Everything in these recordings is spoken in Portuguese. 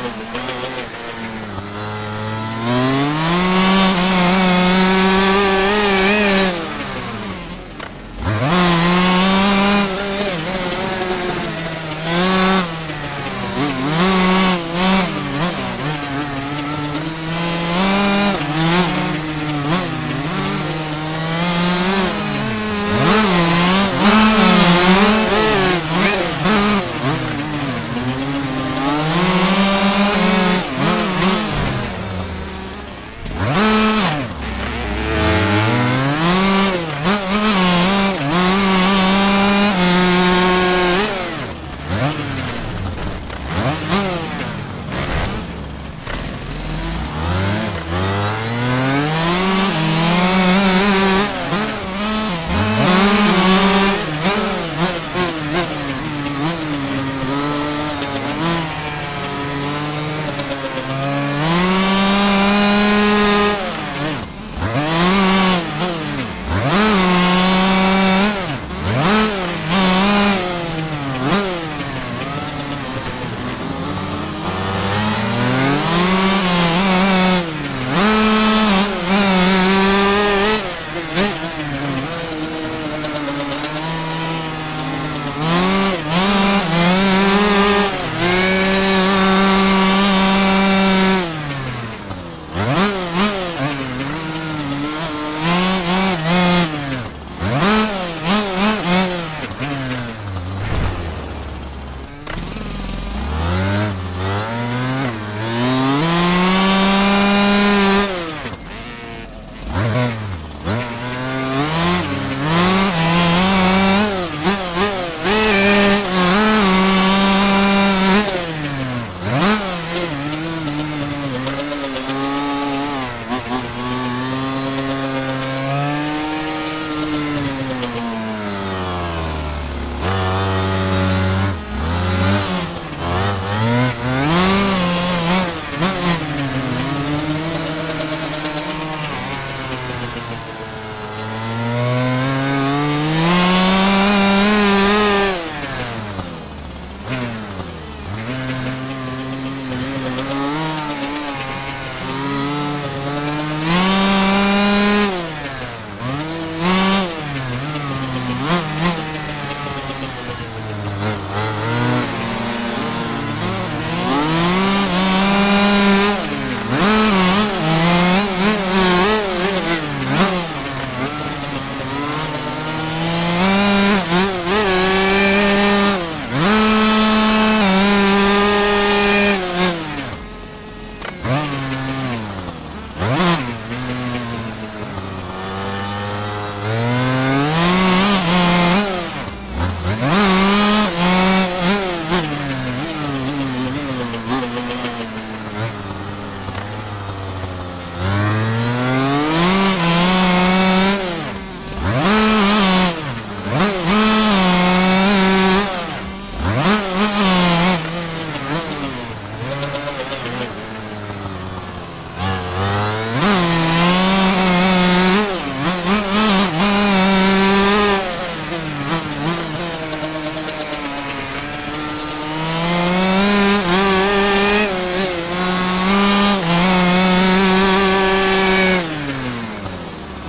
Mm-hmm.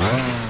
Wow.